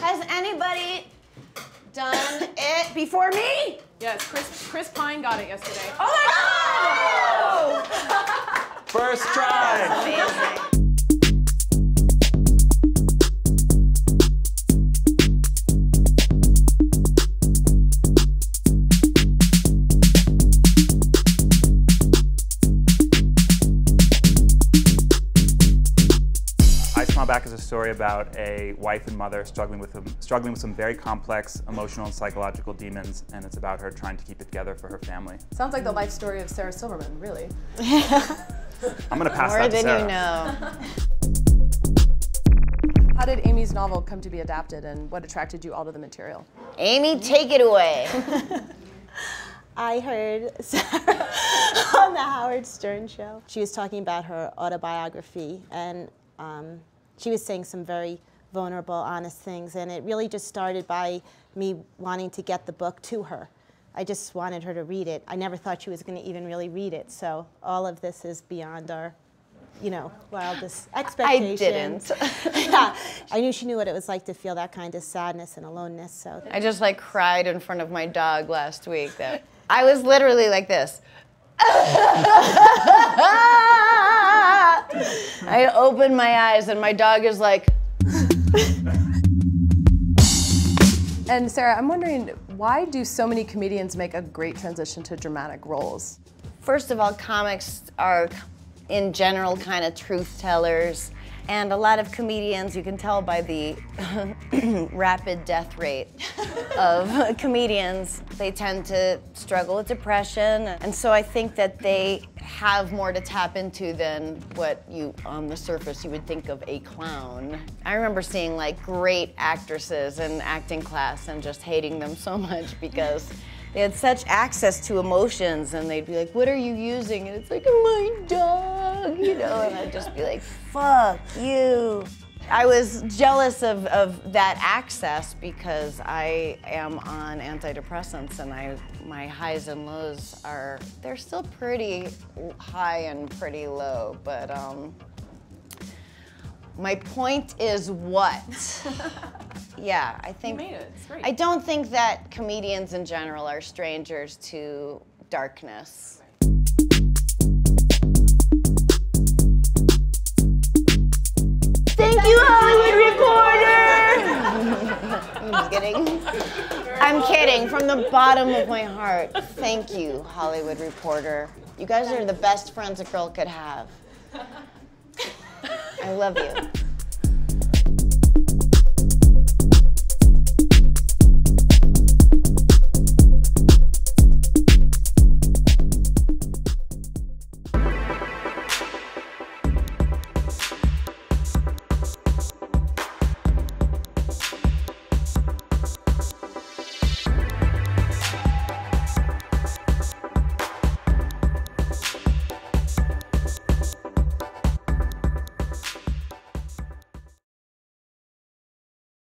Has anybody done it before me? Yes, Chris, Chris Pine got it yesterday. Oh my god! First try. Back is a story about a wife and mother struggling with, struggling with some very complex emotional and psychological demons, and it's about her trying to keep it together for her family. Sounds like the life story of Sarah Silverman, really. I'm gonna pass More that to than you know. How did Amy's novel come to be adapted, and what attracted you all to the material? Amy, take it away. I heard Sarah on the Howard Stern show. She was talking about her autobiography, and um, she was saying some very vulnerable, honest things. And it really just started by me wanting to get the book to her. I just wanted her to read it. I never thought she was going to even really read it. So all of this is beyond our, you know, wildest expectations. I didn't. yeah, I knew she knew what it was like to feel that kind of sadness and aloneness. So I just like cried in front of my dog last week. That I was literally like this. I opened my eyes and my dog is like, And Sarah, I'm wondering, why do so many comedians make a great transition to dramatic roles? first of all, comics are in general kind of truth tellers. And a lot of comedians, you can tell by the rapid death rate of comedians, they tend to struggle with depression. And so I think that they have more to tap into than what you, on the surface, you would think of a clown. I remember seeing like great actresses in acting class and just hating them so much because they had such access to emotions and they'd be like, what are you using? And it's like, my dog, you know, and I'd just be like, fuck you. I was jealous of, of that access because I am on antidepressants and I my highs and lows are they're still pretty high and pretty low, but um, my point is what? yeah, I think made it. It's great. I don't think that comedians in general are strangers to darkness. Thank you, Hollywood Reporter! I'm just kidding. I'm kidding from the bottom of my heart. Thank you, Hollywood Reporter. You guys are the best friends a girl could have. I love you.